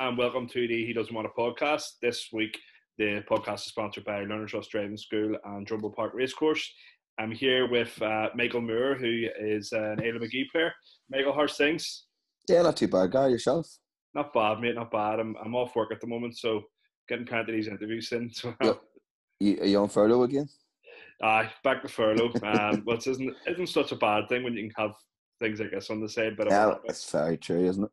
and welcome to the He Doesn't Want a Podcast. This week, the podcast is sponsored by Learners Trust Driving School and Drumble Park Racecourse. I'm here with uh, Michael Moore, who is an Islandmagee player. Michael, how's things? Yeah, not too bad, guy. Yourself? Not bad, mate. Not bad. I'm I'm off work at the moment, so getting plenty of these interviews in. So, you, are you on furlough again? Aye, back to furlough. Um, which isn't isn't such a bad thing when you can have things like this on the side. But yeah, that's very true, isn't it?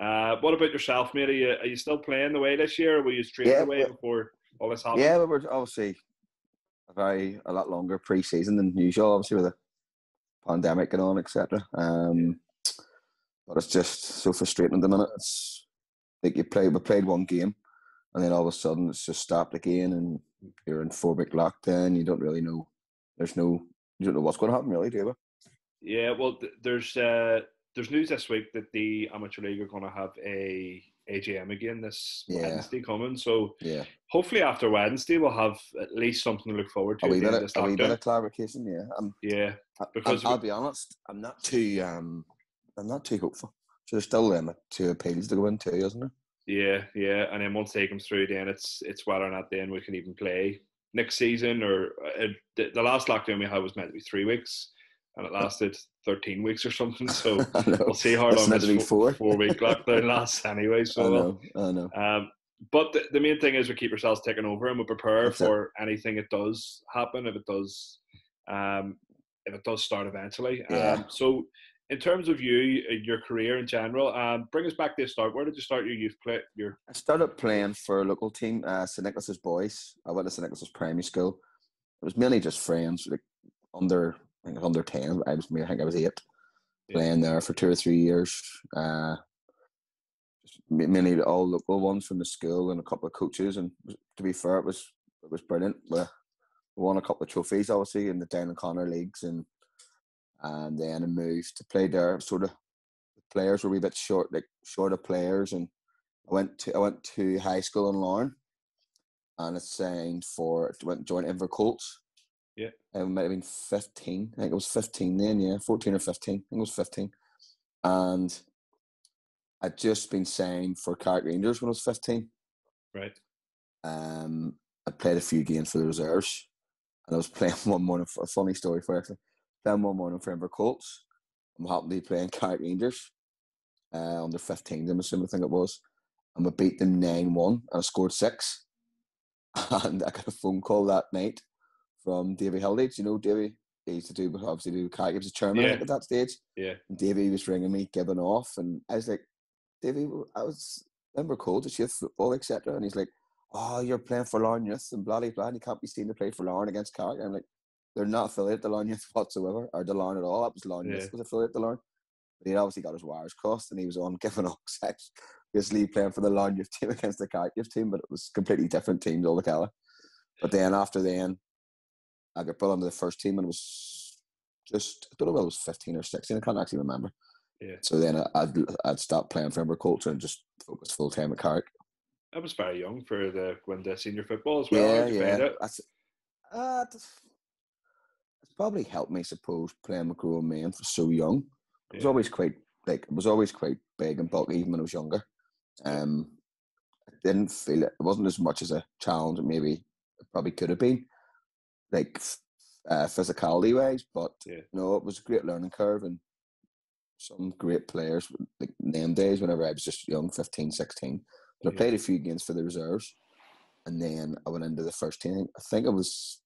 Uh, what about yourself, mate? Are you, are you still playing the way this year, or were you straight yeah, away before all this happened? Yeah, we were obviously a very a lot longer pre-season than usual, obviously with the pandemic and on, etc. Um, but it's just so frustrating at the minute. It's like you play, we played one game, and then all of a sudden it's just stopped again, and you're in four week lockdown. You don't really know. There's no. You don't know what's going to happen, really, do you? Yeah, well, th- there's uh, there's news this week that the amateur league are going to have a AGM again this yeah. Wednesday coming. So yeah, hopefully after Wednesday we'll have at least something to look forward to. A wee bit, of, a wee bit of clarification, yeah. Um, yeah, because I'll, I'll, be honest, I'm not too um, I'm not too hopeful. So there's still um, two appeals to go into, isn't there? Yeah, yeah, and then once they come through, then it's it's whether or not then we can even play next season or uh, the, the last lockdown we had was meant to be three weeks and it lasted 13 weeks or something. So we'll see how long this four, four week lockdown lasts anyway. So I know, I know. Um, but the, the, main thing is we keep ourselves taken over and we prepare That's for it. anything that does happen if it does um, if it does start eventually. Yeah. Um, so in terms of you, uh, your career in general, um, bring us back to the start. Where did you start your youth play? Your I started playing for a local team, uh, St Nicholas's Boys. I went to St Nicholas's Primary School. It was mainly just friends, like under I think I was under ten. I was I think I was eight, yeah. playing there for two or three years. Uh, mainly all local ones from the school and a couple of coaches. And to be fair, it was it was brilliant. We won a couple of trophies, obviously, in the Down and Connor leagues, and and then I moved to play there. Sort of the players were a wee bit short, like short of players, and I went to I went to high school in Larne, and I signed for went joined Inver Colts yeah. It might have been 15. I think it was 15 then, yeah. 14 or 15. I think it was 15. And I'd just been signed for Carrick Rangers when I was 15. Right. Um, I played a few games for the reserves. And I was playing one morning, for, a funny story for actually. Playing one morning for Inver Colts. I'm happened to be playing Carrick Rangers uh, under 15, I'm assuming, I think it was. And we beat them 9 1 and I scored six. And I got a phone call that night from Davy Hilditch. You know, Davy he used to do obviously do. He was a chairman yeah. at that stage. Yeah. And Davy was ringing me, giving off, and I was like, Davy, I was remember cold to youth football, etc. And he's like, Oh, you're playing for Larne Youth and blah blah blah. And you can't be seen to play for Larne against Carrick. And I'm like, they're not affiliated to Larne Youth whatsoever, or to Larne at all. That was Larne yeah. Youth was affiliated to Larne. But he obviously got his wires crossed, and he was on giving off sex, basically playing for the Larne Youth team against the Carrick Youth team, but it was completely different teams altogether. But then after then, I got brought onto the first team and it was just I don't know whether it was fifteen or sixteen. I can't actually remember. Yeah. So then I'd I'd stopped playing for Culture and just focused full time at Carrick. I was very young for the when the senior football as well. Yeah, yeah. That's, uh, it's probably helped me, suppose, playing grown men for so young. It was yeah. always quite like it was always quite big and bulky even when I was younger. Um, I didn't feel it. It wasn't as much as a challenge. Maybe it probably could have been like uh, physicality wise, but yeah. no, it was a great learning curve and some great players like name days whenever I was just young, 15, 16. But. I played a few games for the reserves and then I went into the first team. I think it was,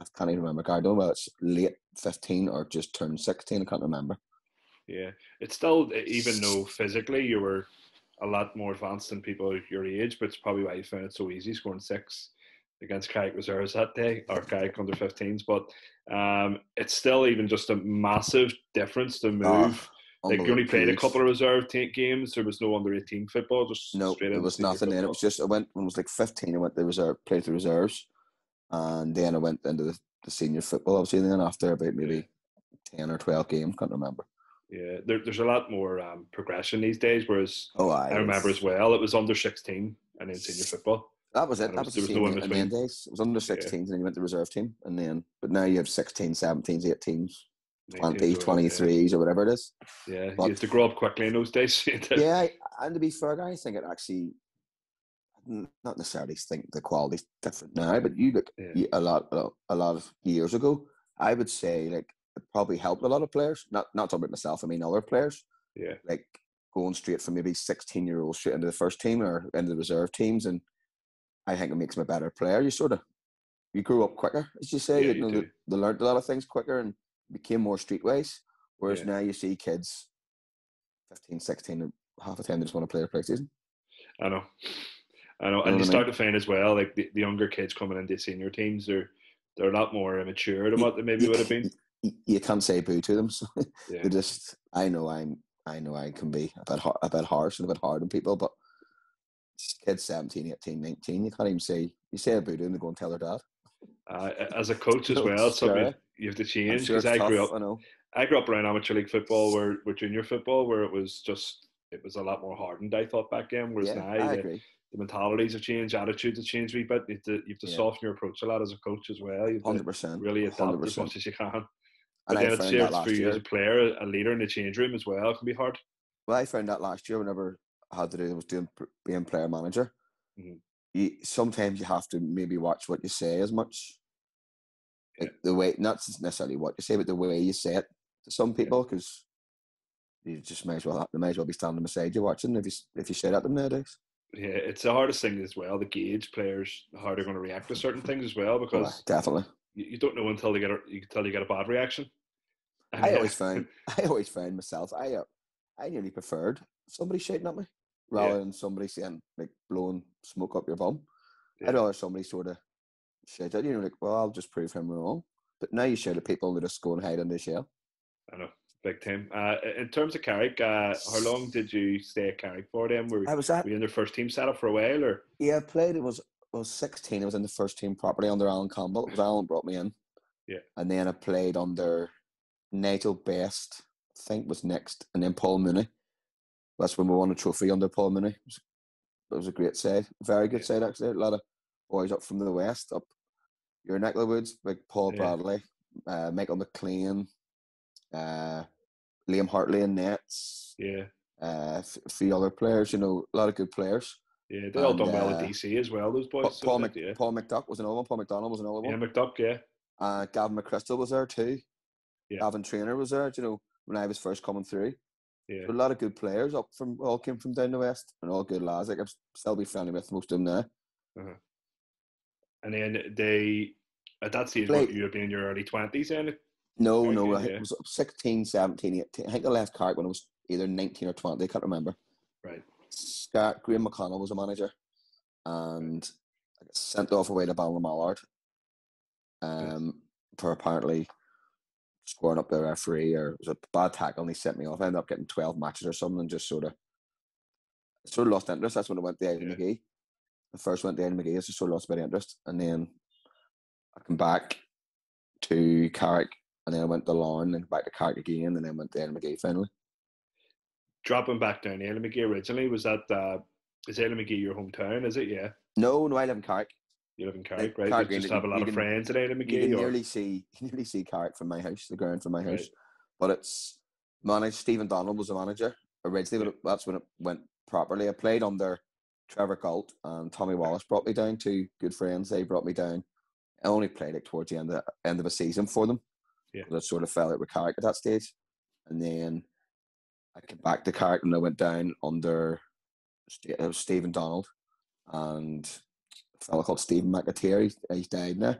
I can't even remember. I don't know whether it's late 15 or just turned 16. I can't remember. Yeah, it's still, even though physically you were a lot more advanced than people your age, but it's probably why you found it so easy scoring six against Carrick reserves that day or Carrick under 15s, but um, it's still even just a massive difference to ah, move. Oh, like you only played a couple of reserve t- games. There was no under 18 football. Just no, there was nothing. Then it was just I went when I was like 15. I went to reserve, played the reserves, and then I went into the, the senior football. Obviously, and then after about maybe 10 or 12 games, can't remember. Yeah, there, there's a lot more um, progression these days. Whereas oh, I, I remember as well, it was under 16 and then senior football. That was it. That was, was the same no in the days. It was under 16s yeah. and then you went to the reserve team. And then, but now you have 16s, 17s, 18s. 20, 23s or whatever it is. Yeah, But- you have to grow up quickly in those days. Yeah, and to be fair, I think it actually not necessarily think the quality's different now, but you look Yeah. a lot a lot- a lot of years ago. I would say like it probably helped a lot of players. Not not talking about myself. I mean other players yeah, like going straight from maybe sixteen year olds straight into the first team or into the reserve teams, and I think it makes them a better player. You sort of you grew up quicker, as you say. Yeah, you you know, they, learned a lot of things quicker and became more streetwise. Whereas Yeah. now you see kids 15, 16, and half the time they just want to play a PlayStation. I know. I know, know and you I start to find as well, like the, the younger kids coming into senior teams, they're they're a lot more immature than You- what they maybe you- would have been. you can't say boo to them. So Yeah, they just, I know I'm, I know I can be a bit, a bit harsh and a bit hard on people, but kids 17, 18, 19, you can't even say, you say a boo to them, they go and tell their dad. uh, as a coach as well, something scary. you have to change sure because I grew tough, up. I know. I grew up around amateur league football, where with junior football, where it was just it was a lot more hardened. I thought back then, whereas Yeah, now I the, agree. the mentalities have changed, attitudes have changed a wee bit. You have to, you have to Yeah. soften your approach a lot as a coach as well. You have 100%. really adapt as 100%. much as you can. But And I then it's found shared that last for you as a player, a leader in the change room as well. It can be hard. Well, I found that last year whenever had to do, was doing, being player manager. Mhm. You, sometimes you have to maybe watch what you say as much. Yeah. The way, not necessarily what you say, but the way you say it to some people, because you just may as well they may as well be standing beside you watching if you if you say that them nowadays. Yeah, it's the hardest thing as well. The gauge players how they're going to react to certain things as well Oh, because definitely. you, you don't know until they get a, you until you get a bad reaction. I uh, always find I always find myself I uh, I nearly preferred somebody shouting at me rather Yeah. than somebody saying like blowing smoke up your bum. Yeah. I'd rather somebody sort of said at you, know, like, well, I'll just prove him wrong. But now you shout the people and they just go and hide under the shell. I know, big time. Uh, in terms of Carrick, uh, how long did you stay at Carrick for? Then were, I was at were you in their first team setup for a while, or yeah, I played. It was I was sixteen. I was in the first team properly under Alan Campbell. It was Alan brought me in. Yeah. And then I played under Nigel Best. I think was next, and then Paul Mooney. That's when we won a trophy under Paul Mooney. It was, was a great side, very good side actually. A lot of boys up from the west, up your neck of the woods, like Paul Yeah. Bradley, uh, Michael McLean, uh, Liam Hartley and nets, yeah, uh, a few other players. You know, a lot of good players. yeah, they all And, done well uh, at DC as well. Those boys, Paul, Mc, yeah. Paul McDuck was another one. Paul McDonald was another one. yeah. McDuck, yeah, Uh, Gavin McChrystal was there too. Yeah. Gavin Trainer was there. You know, when I was first coming through, yeah. a lot of good players up from all came from down the west, and all good lads. Like I'm still be friendly with most of them now. And then they at that stage, what, you would be in your early twenties, then. No, no, I yeah. it was 16, 17, 18. I think I left Carrick when I was either 19 or 20. I can't remember. Right. Scott, Graham McConnell was a manager, and I got sent off away to Ballinamallard um, for apparently scoring up the referee or it was a bad tackle and he sent me off. I ended up getting 12 matches or something and just sort of sort of lost interest. That's when I went to Eddie Yeah. McGee. I first went to Islandmagee, I just sort of lost a bit of interest. And then I come back to Carrick and then I went to Larne and back to Carrick again and then went to Islandmagee finally. Dropping back down Ellen McGee originally was that uh, is Islandmagee your hometown? Is it? Yeah, No, no, I live in Carrick. You live in Carrick, right? Carrick, you just have a lot you of can- friends at Ellen You can or, nearly see you can nearly see Carrick from my house, the ground from my house. Right. But it's managed. Stephen Donald was the manager originally, but that's when it went properly. I played under Trevor Galt and Tommy Wallace brought me down. Two good friends. They brought me down. I only played it towards the end of the end of a season for them. Yeah. I sort of fell out with Carrick at that stage, and then I came back to Carrick and I went down under it was uh, Stephen Donald and a fellow called Stephen McAteer. He's, he's died now.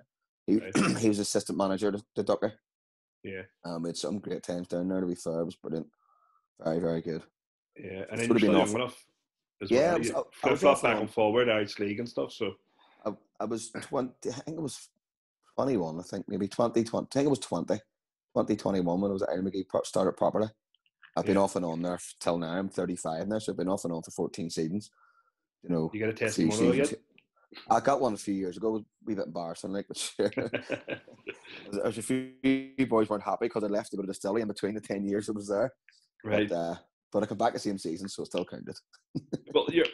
He, Right. he was assistant manager to, to Ducker. yeah, Um, we had some great times down there. To be fair, it was brilliant. Very, very good. yeah, and then would have been young enough. As Yeah, well. I was- I- I flip was flop off back and and forward, Irish League and stuff. So I, I was 20, I think it was 21, I think, maybe 20, 20 I think it was 20, 20, 21 when I was at Islandmagee, started properly. I've been Yeah. off and on there till now. I'm 35 now, so I've been off and on for 14 seasons. You know, you got a testimonial yet? I got one a few years ago. It was a wee bit embarrassing, like, but sure. There's a few boys weren't happy because I left a bit of distillery in between the 10 years I was there. right. But, uh, but I come back the same season, so it still counted. Well, you're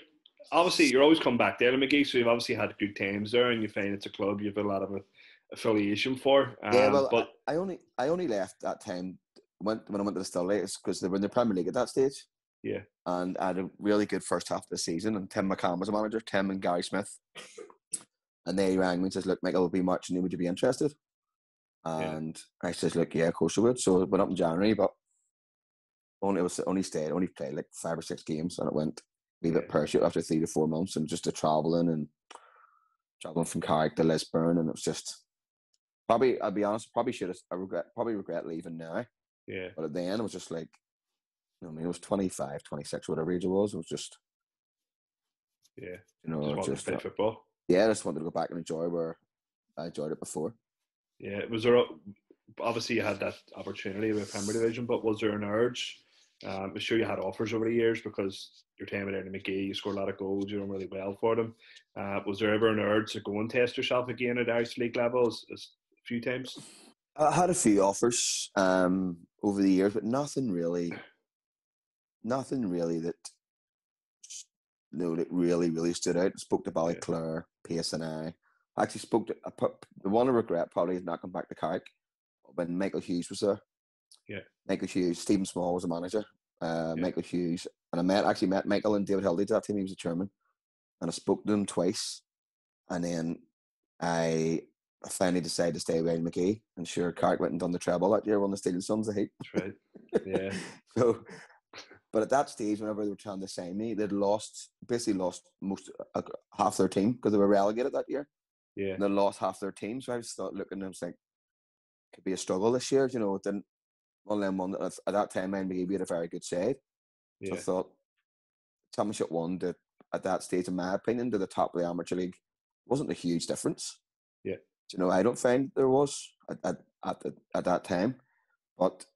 obviously you're always come back there to McGee, so you've obviously had good times there, and you find it's a club you've a lot of affiliation for. Um, yeah, well, but I, I only I only left that time went when I went to the Still it's because they were in the Premier League at that stage. Yeah. And I had a really good first half of the season, and Tim McCann was a manager, Tim and Gary Smith. And they rang me and says, Look, Michael will be marching you, would you be interested? And yeah. I says, Look, yeah, of course I would. So it went up in January, but only it was only stayed, only played like five or six games, and it went a wee bit parachute after three to four months, and just the traveling and traveling from Carrick to Lisburn, and it was just probably. I'll be honest, probably should have. I regret, probably regret leaving now. Yeah. But at the end, it was just like, you know, I mean, it was 25, 26, whatever age it was. It was just, yeah, you know, just, just play football. Yeah, I just wanted to go back and enjoy where I enjoyed it before. Yeah, was there obviously you had that opportunity with Premier Division, but was there an urge? Um, I'm sure you had offers over the years because your time at Islandmagee, you scored a lot of goals, you done really well for them. Uh, was there ever an urge to go and test yourself again at Irish League level as, as a few times? I had a few offers um, over the years, but nothing really, nothing really that you know, that really, really stood out. I spoke to Ballyclare, yeah. PSNI. I I actually spoke to the one I regret probably is not come back to Carrick when Michael Hughes was there. Yeah. Michael Hughes, Stephen Small was a manager. Uh, yeah. Michael Hughes, and I met actually met Michael and David Hilditch that team. He was a chairman, and I spoke to them twice, and then I finally decided to stay with Islandmagee. And sure, Carrick went and done the treble that year, won the Stealing Sons of Heat. That's right. Yeah. so, but at that stage, whenever they were trying to sign me, they'd lost basically lost most uh, half their team because they were relegated that year. Yeah. And they lost half their team, so I just thought looking, I was like, could be a struggle this year. You know, it didn't. One them one at that time, Magee had a very good side. Yeah. So I thought championship one to at that stage, in my opinion, to the top of the amateur league wasn't a huge difference. Yeah. you know, I don't find there was at at at, the, at that time, but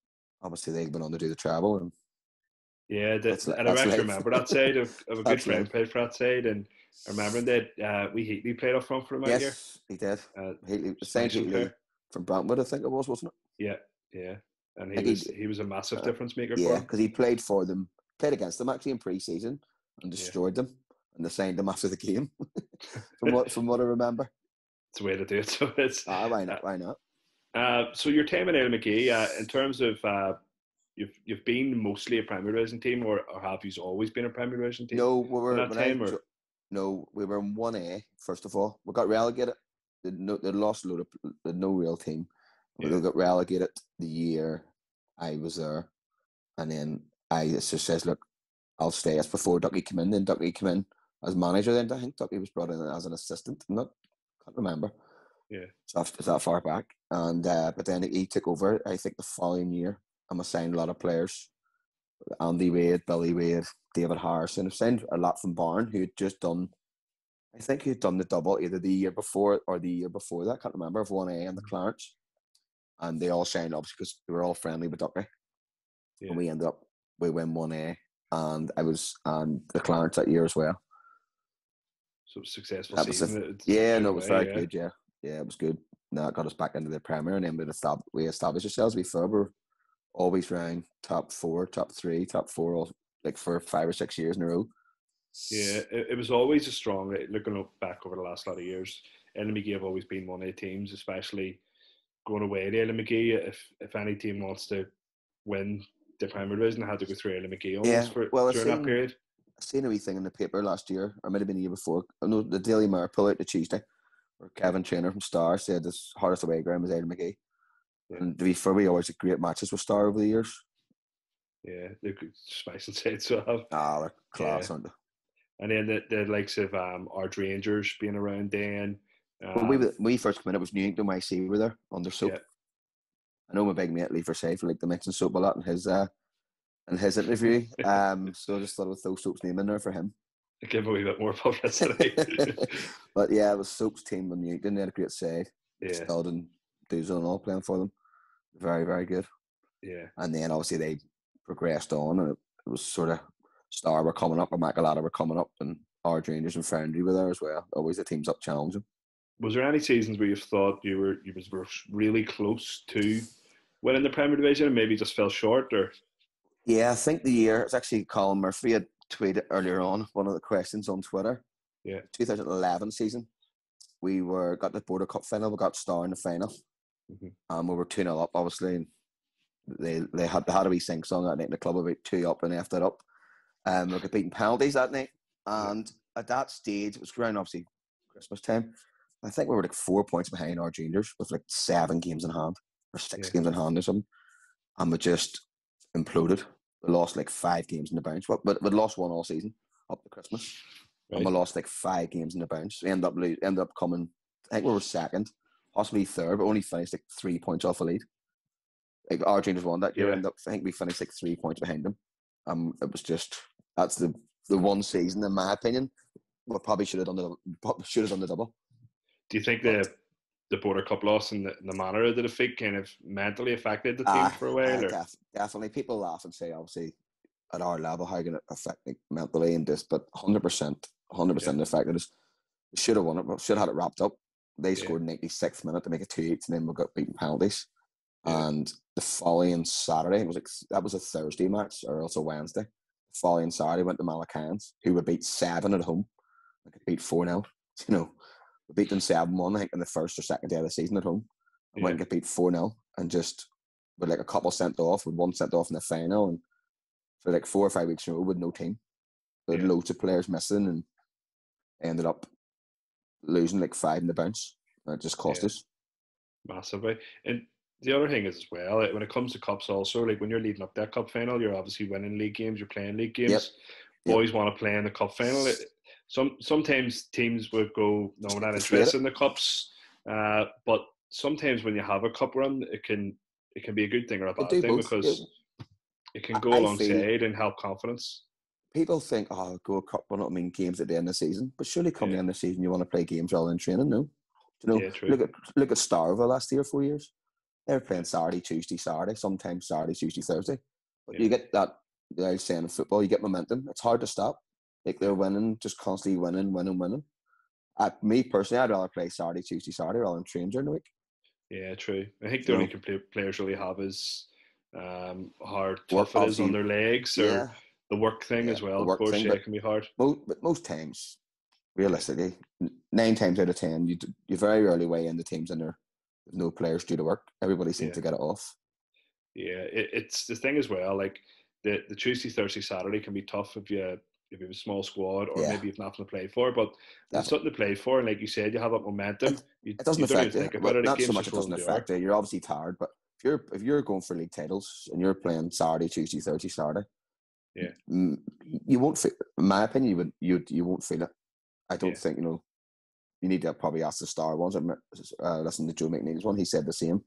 obviously they've been on to do the travel and. Yeah, the, and I actually remember that side of, of a good friend played for that side, and I remember that uh, we Heatley played up front for him yes, year. he did. Uh, Heatley, Saint Heatley from Brantwood, I think it was, wasn't it? Yeah, yeah, and he was he was a massive uh, difference maker. Yeah, because he played for them, played against them actually in pre-season and destroyed yeah. them, and they signed them after the game. from what from what I remember, it's a way to do it. So it's ah, why not? Why not? Uh, so your time at Islandmagee, uh, in terms of uh, you've you've been mostly a Premier Division team, or, or have you always been a Premier Division team? No, we were that time, I, no, we were in one A first of all. We got relegated. They, no, they lost a load of no real team. Yeah. We got relegated the year I was there, and then I just says, "Look, I'll stay." As before Ducky came in. Then Ducky came in as manager. Then I think Ducky was brought in as an assistant. I'm not can't remember. Yeah, so it's that far back. And uh, but then he took over. I think the following year, I'm assigned a lot of players. Andy Wade, Billy Wade, David Harrison. I've signed a lot from Barn, who had just done. I think he'd done the double either the year before or the year before that. I can't remember of one A and the mm. Clarence, and they all signed up because they were all friendly with Ducky. Yeah. And we ended up we win one A, and I was and the Clarence that year as well. So successful that season. A, yeah, no, it was very yeah. good. Yeah, yeah, it was good. Now it got us back into the Premier, and then we established, we established ourselves. We were always ranked top four, top three, top four, all, like for five or six years in a row. Yeah, it, it was always a strong. Eh, looking back over the last lot of years, Islandmagee have always been one of the teams, especially going away to Islandmagee. If if any team wants to win the Premier Division, they had to go through Islandmagee almost yeah, for well, during seen, that period. I seen a wee thing in the paper last year, or might have been the year before. I know the Daily Mirror pull out the Tuesday, where Kevin Trainer from Star said this hardest away ground was Islandmagee. And to be fair, we always had great matches with Star over the years. Yeah, they could spice and say so have. Ah, they're class, yeah. aren't they? And then the, the likes of um, Ard Rangers being around then. Um, when, we, when we first came in, it was Newington YC were there under soap. Yeah. I know my big mate Lee Forsyth like to mention soap a lot in his uh, in his interview. um, so I just thought I would throw Soap's name in there for him. I Give a wee bit more publicity. but yeah, it was Soap's team when you didn't had a great side. Yeah. Stud and And all playing for them. Very, very good. Yeah. And then obviously they progressed on and it, it was sort of Star were coming up and Macalata were coming up and our Rangers and Friendly were there as well. Always the teams up challenging. Was there any seasons where you thought you were you was were really close to winning the Premier Division and maybe just fell short or yeah, I think the year it's actually Colin Murphy had tweeted earlier on one of the questions on Twitter. Yeah. 2011 season. We were got the Border Cup final, we got Star in the final. Mm-hmm. Um, we were 2 0 up, obviously. And they they had they had a wee sing song that night in the club about two up and effed it up. Um, we got beating penalties that night, and at that stage it was around obviously Christmas time. I think we were like four points behind our juniors with like seven games in hand or six Yeah. games in hand or something, and we just imploded. We lost like five games in the bounce, but but we lost one all season up to Christmas, and we lost like five games in the bounce. We ended up lo- ended up coming. I think we were second, possibly third, but only finished like three points off the lead. Like our juniors won that year. Yeah. Up, I think we finished like three points behind them. Um, it was just that's the the one season, in my opinion, we probably should have done the should have done the double. Do you think the the Border Cup loss and the, the manner of the defeat kind of mentally affected the team Ah, for a while? or? def- definitely, people laugh and say, obviously, at our level, how can it affect me mentally and this? But hundred percent, hundred percent affected us. Should have won it. Should have had it wrapped up. They Yeah. scored ninety sixth minute to make it two eight, and then we got beaten penalties. Yeah. And the following Saturday, it was like that was a Thursday match or else a Wednesday. The following Saturday went to Malachians, who were beat seven at home. Like beat four 0 You know, we beat them seven one. I think in the first or second day of the season at home. And went and Yeah. get beat four 0 and just with like a couple sent off, with one sent off in the final, and for like four or five weeks in a row with no team. Had Yeah. loads of players missing and ended up losing like five in the bounce. It just cost Yeah. us. massively. And the other thing is as well, when it comes to cups, also like when you're leading up that cup final, you're obviously winning league games, you're playing league games. Yep. Yep. Boys want to play in the cup final. It, some sometimes teams would go, no, we're not interested in the cups. Uh, but sometimes when you have a cup run, it can it can be a good thing or a bad thing both. because Yeah. it can go I feel- alongside and help confidence. People think, oh, go a cup run, I mean games at the end of the season. But surely come the end of the season, you want to play games rather than training, no? You know, Yeah, true. look at look at Starville last year, four years. They were playing Saturday, Tuesday, Saturday, sometimes Saturday, Tuesday, Thursday. But Yeah. you get that, the old saying in football, you get momentum. It's hard to stop. Like they're winning, just constantly winning, winning, winning. Uh, me personally, I'd rather play Saturday, Tuesday, Saturday rather than train during the week. Yeah, true. I think the You only know. players really have is um, how tough it is on their legs or Yeah. The work thing Yeah, as well. Of work course, thing, but- it can be hard. Most, but most times, realistically, nine times out of ten, you, you very rarely weigh in the teams and there no players due to work. Everybody seems Yeah. to get it off. Yeah, it, it's the thing as well. Like the the Tuesday, Thursday, Saturday can be tough if you if you have a small squad or Yeah. maybe you've nothing to play for. But there's something to play for, and like you said, you have that momentum. You, It doesn't you affect even you. think Well, about it. not so much. It doesn't affect you. You're obviously tired, but if you're if you're going for league titles and you're playing Saturday, Tuesday, Thursday, Saturday, Yeah. mm, you won't feel. In my opinion, you would you you won't feel it. I don't Yeah. think you know. You need to probably ask the star ones. I remember, uh, listening to Joe McNeil's one. He said the same.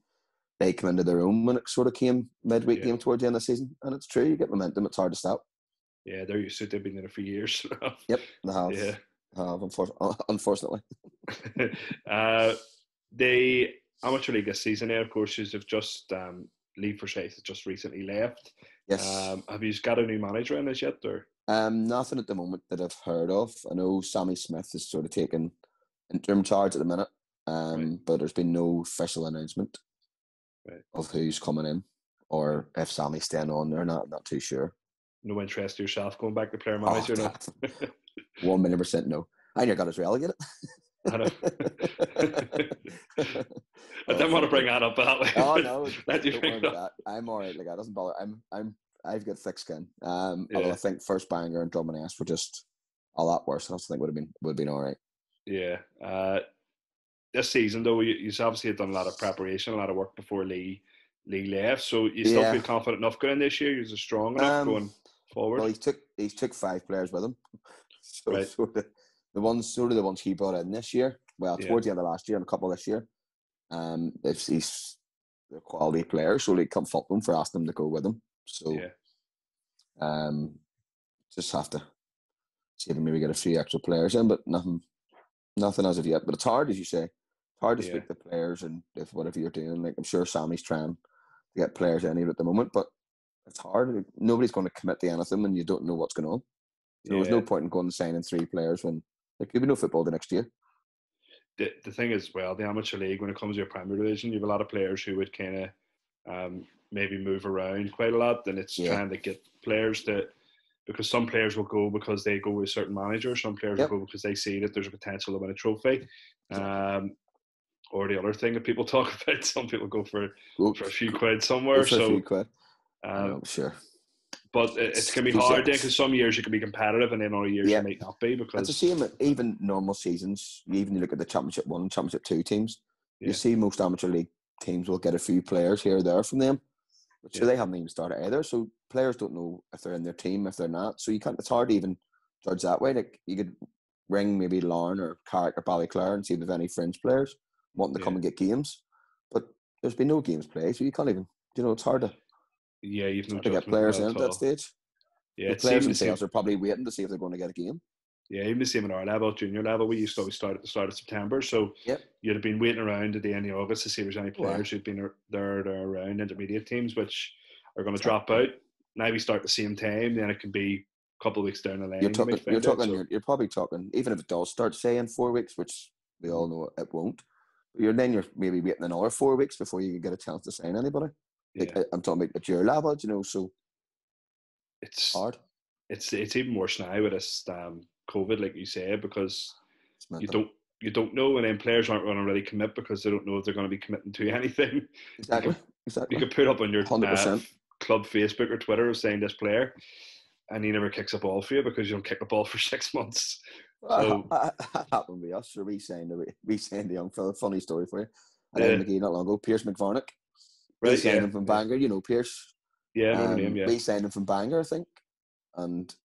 They come into their own when it sort of came midweek Yeah. game towards the end of the season, and it's true. You get momentum. It's hard to stop. Yeah, they're used to it. They've been it for years. Yep, they have. yeah. have unfor- unfortunately. uh, the amateur league this season, there, of course, is have just um, Lee Forsyth has just recently left. Yes. Um, have you got a new manager in this yet, or Um, nothing at the moment that I've heard of. I know Sammy Smith is sort of taking interim charge at the minute, um, but there's been no official announcement Right. of who's coming in or if Sammy's staying on or Not I'm not too sure. no interest yourself going back to player Oh, manager? no? that- One million percent no. I near got us relegated. I know. I didn't want to bring that up that way. Oh but no, that you don't bring worry about that. I'm all right. Like that doesn't bother. I'm I'm I've got thick skin. Um, although I think first banger and drum and S were just a lot worse. I also think would have been would have been all right. Yeah. Uh, this season, though, you, you obviously had done a lot of preparation, a lot of work before Lee Lee left. So you still Yeah. feel confident enough going this year? You're strong enough Um, going forward. Well, he took he took five players with him. So Right. sort of the ones sort of the ones he brought in this year. Well, Yeah. towards the end of last year and a couple this year. Um, if he's they're quality players, so they come fault them for asking them to go with him. So yeah. um, just have to see if we maybe get a few extra players in, but nothing, nothing as of yet. But it's hard, as you say, it's hard to Yeah. speak to players and if whatever you're doing. Like I'm sure Sammy's trying to get players in here at the moment, but it's hard. Nobody's going to commit to anything when you don't know what's going on. You know, There's no point in going and signing three players when there could be no football the next year. the, the thing is, well, the amateur league, when it comes to your Premier Division, you have a lot of players who would kind of um, maybe move around quite a lot, and it's Yeah. trying to get players that because some players will go because they go with a certain manager, some players Yep. will go because they see that there's a potential to win a trophy. Um, or the other thing that people talk about. Some people go for for a few quid somewhere. for a So, few quid. Um, sure. But it- it's gonna be Two hard then because some years you can be competitive and then other years Yeah. you might not be It's the because same even normal seasons. Even you look at the Championship One, Championship Two teams. Yeah. You see most amateur league teams will get a few players here or there from them, but sure Yeah. they haven't even started either. So players don't know if they're in their team, if they're not. So you can't. It's hard to even judge that way. Like you could ring maybe Larne or Carrick or Ballyclare and see if there's any fringe players wanting to come and get games, but there's been no games played, so you can't even. You know, it's hard to, yeah, you've it's no to get players in at at that stage. Yeah, the players seemed the same. themselves are probably waiting to see if they're going to get a game. Yeah, even the same in our level, junior level. We used to always start at the start of September. So Yep. you'd have been waiting around at the end of August to see if there's any aye. players who'd been there, there around intermediate teams, which are going to drop out. Now we start at the same time, then it can be a couple of weeks down the line. You're talking. You're talking. so- You're, you're probably talking. Even if it does start, say in four weeks, which we all hmm. know it won't. You're then you're maybe waiting another four weeks before you get a chance to sign anybody. Like, yeah, I- I'm talking about at your level, you know, so it's hard. it's it's even worse now with this um, COVID, like you said, because you don't you don't know, and then players aren't going to really commit because they don't know if they're going to be committing to anything. exactly. You Exactly. could put up on your uh, club Facebook or Twitter saying this player, and he never kicks a ball for you because you don't kick the ball for six months. So- that that happened with us. So we signed the we signed the young fella. Funny story for you. And Yeah. then McGee not long ago, Pierce McVarnick. we Right, signed yeah, him from yeah. Bangor. You know Pierce. Yeah, I Um, the name, yeah. We signed him from Bangor, I think, and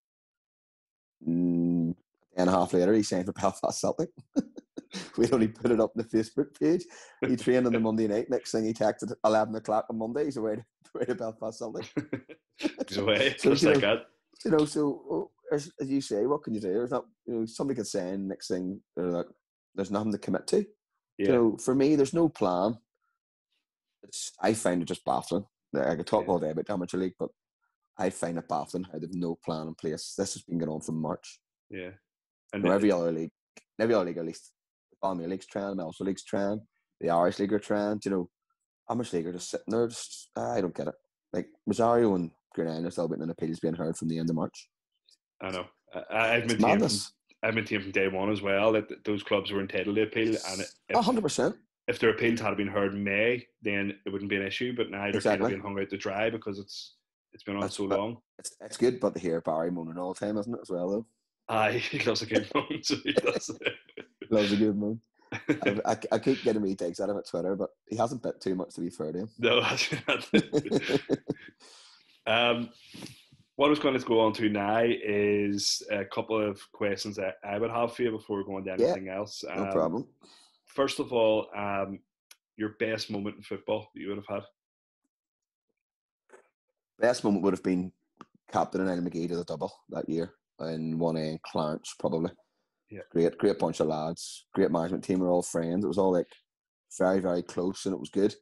mm, and a half later he signed for Belfast Celtic. We'd only put it up on the Facebook page. He trained on the Monday night. Next thing he texted at eleven o'clock on Monday. He's away to, away to Belfast Celtic. He's away, So, just you like know, that. You know, so oh, as, as you say, what can you do? There's not, you know, somebody could say next thing like, there's nothing to commit to. Yeah, You know, for me, there's no plan. It's I find it just baffling. I could talk Yeah. all day about amateur league, but I find it baffling how they've no plan in place. This has been going on from March. yeah. You And know, every other league, every other league at least, the Ballymena League's trying, the Ulster League's trying, the Irish League are trying. You know, amateur league are just sitting there. Just I don't get it. Like Rosario and Grenada are still waiting on appeals being heard from the end of March. I know. I, I've been from, madness. I've been from day one as well that those clubs were entitled to appeal, and hundred percent. If their appeals had been heard in May, then it wouldn't be an issue. But now they're kind of being hung out to dry because it's it's been on That's so long. It's it's good, but to hear Barry moaning all the time, isn't it? As well, though. Aye, he loves a good moan, so he does. Loves a good moan. I, I, I keep getting me takes out of it Twitter, but he hasn't bit too much to be fair to him. no, Um, what I was going to go on to now is a couple of questions that I would have for you before we go on to Yeah, anything else. no Um, problem. First of all, um, your best moment in football that you would have had. Best moment would have been captain and Islandmagee to the double that year in one A in Clarence, probably. Yeah. Great, great bunch of lads. Great management team. We're all friends. It was all like very, very close, and it was good.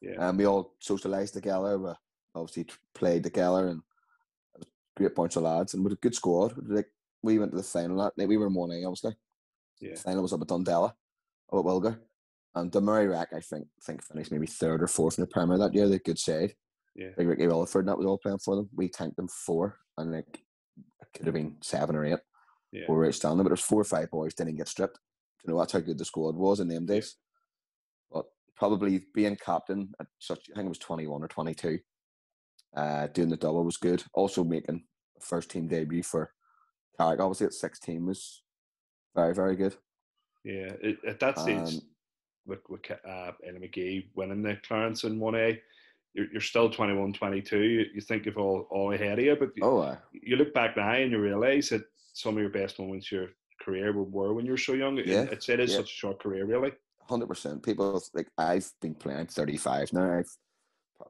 Yeah. And we all socialised together. We obviously played together, and it was a great bunch of lads, and with a good squad. Like we went to the final that night. We were in one A, obviously. Yeah. Final was up at Dundela, up at Wilgar. And the Murray Rack, I think, think finished maybe third or fourth in the Premier that year. They good side. Yeah. Big Ricky Rutherford and that was all playing for them. We tanked them four, and like it could have been seven or eight. Yeah. We were outstanding, but there's four or five boys didn't get stripped. You know that's how good the squad was in them days. But probably being captain at such, I think it was 21 or 22, uh, doing the double was good. Also making first team debut for Carrick, obviously at 16 was very, very good. Yeah. It, at that stage, Um, with, with uh, Islandmagee winning the Clarence in 1A, you're, you're still 21, 22. You, you think you've all, all ahead of you, but you, oh, uh, you look back now and you realise that some of your best moments in your career were, when you were so young. Yeah, It's, it is yeah. such a short career, really. hundred percent. People like I've been playing thirty five now. I've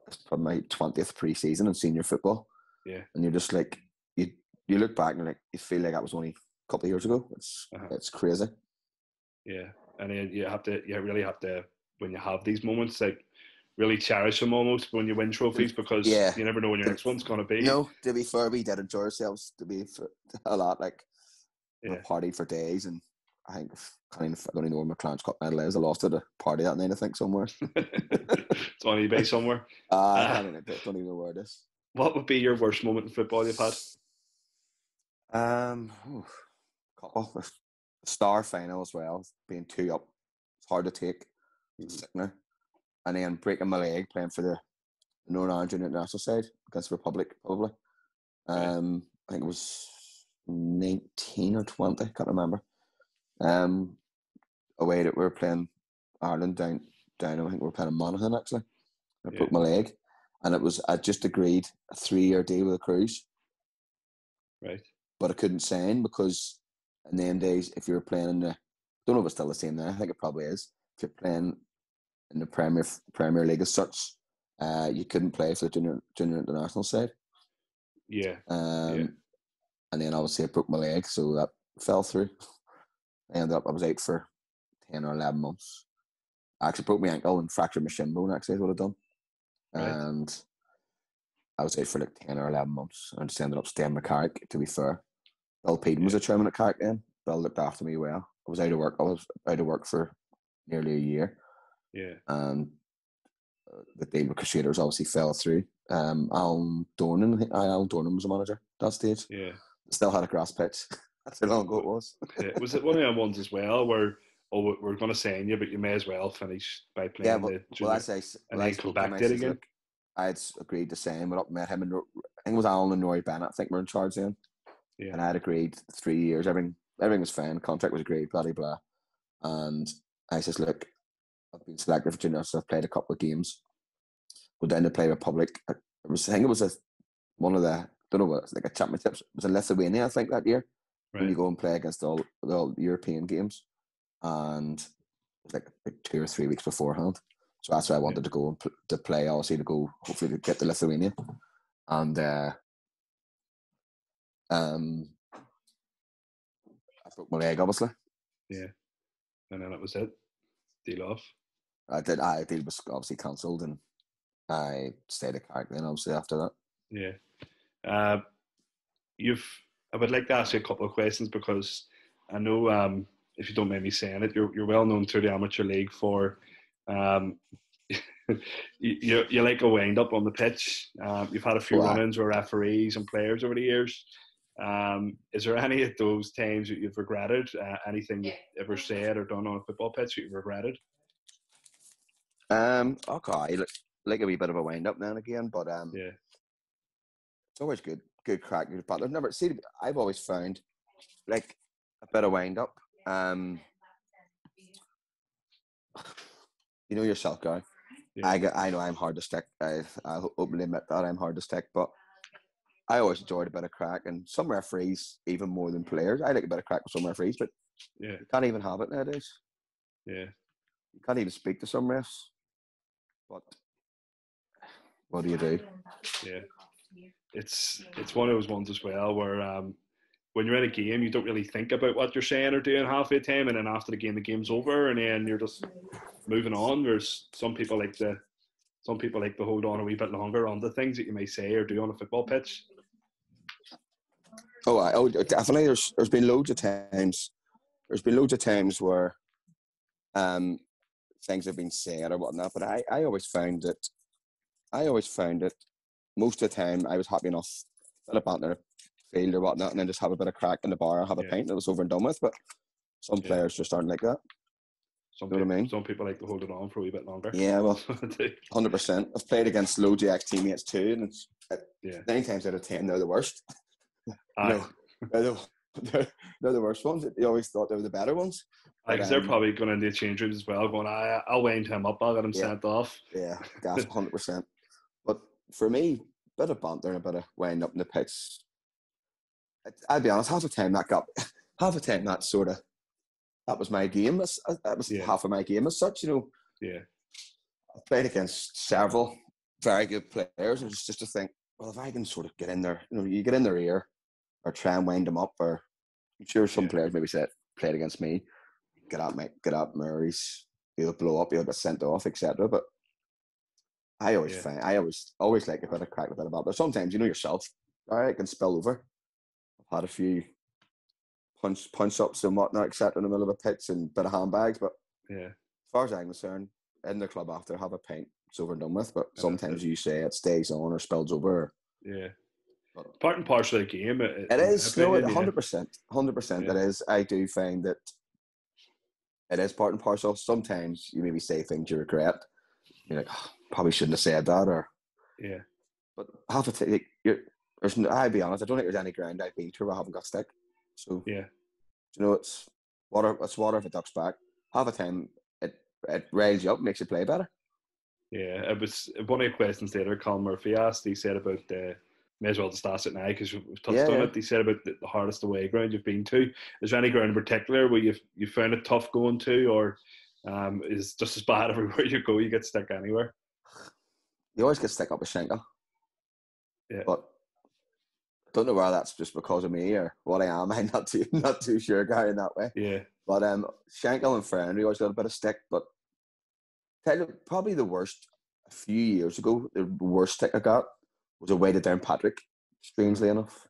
it's probably my twentieth preseason in senior football. Yeah. and you're just like you. You look back and like you feel like that was only a couple of years ago. It's Uh-huh. it's crazy. Yeah, and then you have to, you really have to, when you have these moments, like really cherish them almost when you win trophies because Yeah. you never know when your next one's going to be. No, to be fair, we did enjoy ourselves. To be f- a lot like we Yeah. partied for days, and I think kind of I don't even know where my Clarence Cup medal is. I lost at a party that night, I think somewhere. it's on eBay somewhere. Uh, I Ah. even, don't even know where it is. What would be your worst moment in football you've had? Um, ooh, couple. Star final as well, being two up. It's hard to take. sickener, and then breaking my leg playing for the Northern Ireland international side against the Republic, probably. Um, I think it was nineteen or twenty, can't remember. Um, away that we were playing Ireland down down. I think we were playing in Monaghan actually. I Yeah. broke my leg, and it was I just agreed a three year deal with the Crues, Right. but I couldn't sign because in them days, if you were playing in the, don't know if it's still the same now. I think it probably is. If you're playing in the Premier Premier League as such, uh, you couldn't play for the junior junior international side. Yeah. Um, And then obviously I broke my leg, so that fell through. I ended up, I was out for 10 or 11 months. I actually broke my ankle and fractured my shin bone, actually, is what I've done. Right. And I was out for like 10 or 11 months. I just ended up staying with Carrick, to be fair. Bill Peden was a chairman at Carrick then. Bill looked after me well. I was out of work. I was out of work for nearly a year. Yeah. And uh, the deal with Crusaders obviously fell through. Um, Alan Dornan, I think- Alan Dornan was a manager at that stage. Yeah. Still had a grass pitch. That's how long ago it was. yeah. Was it one of them ones as well where oh we- we're going to sign you, but you may as well finish by playing yeah, but the well, I say, and well, then I come back there again? I had agreed to sign, went up met him, and I think it was Alan and Roy Bennett. I think we're in charge then, Yeah. and I had agreed three years. Everything, everything was fine. Contract was agreed. Blah blah blah. And I says, look, I've been selected for junior, so I've played a couple of games. Go down to play Republic. I, was, I think it was a one of the, don't know what, it's like a championships. It was in Lithuania, I think, that year. when you go and play against all the all European games, and it was like, two or three weeks beforehand. So that's why I wanted to go and pl- to play, obviously to go hopefully to get to Lithuania, and uh, um, I broke my leg obviously. Yeah, and then that was it. Deal off. I did. I deal was obviously cancelled, and I stayed at Carrick then. Obviously after that. Yeah. Uh, you've. I would like to ask you a couple of questions because I know, um, if you don't mind me saying it, you're you're well known through the amateur league for, um, you, you like a wind up on the pitch. Um, you've had a few run-ins with referees and players over the years. Um, is there any of those times that you've regretted? Uh, anything you've ever said or done on a football pitch that you've regretted? Um. Okay. Like, like a wee bit of a wind up now and again, but um. Yeah. it's always good, good crack, good but I've never see. I've always found like a bit of wind up. Um, you know yourself, guy. Yeah. I I know I'm hard to stick. I I openly admit that I'm hard to stick, but I always enjoyed a bit of crack, and some referees even more than players. I like a bit of crack with some referees, but Yeah. you can't even have it nowadays. Yeah. You can't even speak to some refs. But what do you do? Yeah. it's it's one of those ones as well where um, when you're in a game, you don't really think about what you're saying or doing half the time, and then after the game, the game's over, and then you're just moving on. There's some people like to some people like to hold on a wee bit longer on the things that you may say or do on a football pitch. Oh, I, oh, definitely. There's there's been loads of times. There's been loads of times where um things have been said or whatnot, but I I always found that I always found that most of the time I was happy enough bit of banter field or whatnot, and then just have a bit of crack in the bar, have a Yeah. pint, and it was over and done with. But some Yeah. players just aren't like that. Some Know what I people, mean? some people like to hold it on for a wee bit longer. Yeah, well, hundred percent. I've played against of ex teammates too, and it's Yeah. nine times out of ten they're the worst. No, they're the, they're, they're the worst ones. You always thought they were the better ones. Aye, 'cause they're um, probably going into the change rooms as well, going, I, I'll wind him up, I'll get him Yeah. sent off. Yeah, hundred percent. But for me, bit of banter and a bit of wind up in the pitch. I- I'll be honest, half the time that got half the time that sort of that was my game. That's- That was Yeah. half of my game as such. You know, Yeah, I've played against several very good players, and it's just to think, well, if I can sort of get in there, you know, you get in their ear or try and wind them up, or I'm sure some Yeah. players maybe said played against me, get up, mate, get up, Murray's, he'll blow up, he'll get sent off, etc. But I always Yeah. find, I always, always like a bit of crack, a bit about. But sometimes, you know yourself, all right, it can spill over. I've had a few punch punch ups and whatnot, etc. in the middle of a pitch and bit of handbags, but yeah, as far as I'm concerned, in the club after have a pint, it's over and done with. But sometimes you say it stays on or spills over. yeah. But Part and parcel of the game. It, it is no, hundred percent, hundred percent. It Yeah. is. I do find that it is part and parcel. Sometimes you maybe say things you regret. You're like, oh, probably shouldn't have said that, or yeah. But half the time, you're, there's, I'll be honest, I don't think there's any ground I've been to where I haven't got stick. So yeah, you know, it's water. It's water if it ducks back. Half the time, it it rails you up, makes you play better. Yeah, it was one of the questions later. Colin Murphy asked. He said about the may as well just ask it now because we've touched yeah, on yeah. it. He said about the, the, hardest away ground you've been to. Is there any ground in particular where you've you found it tough going to, or um, is just as bad everywhere you go? You get stuck anywhere. You always get stuck up a Shankill. Yeah. But I don't know whether that's just because of me or what I am. I'm not too not too sure, Gary, in that way. Yeah. But um, Shankill and Friend, we always got a bit of stick. But tell you, probably the worst a few years ago, the worst stick I got was a way to Downpatrick. Strangely enough,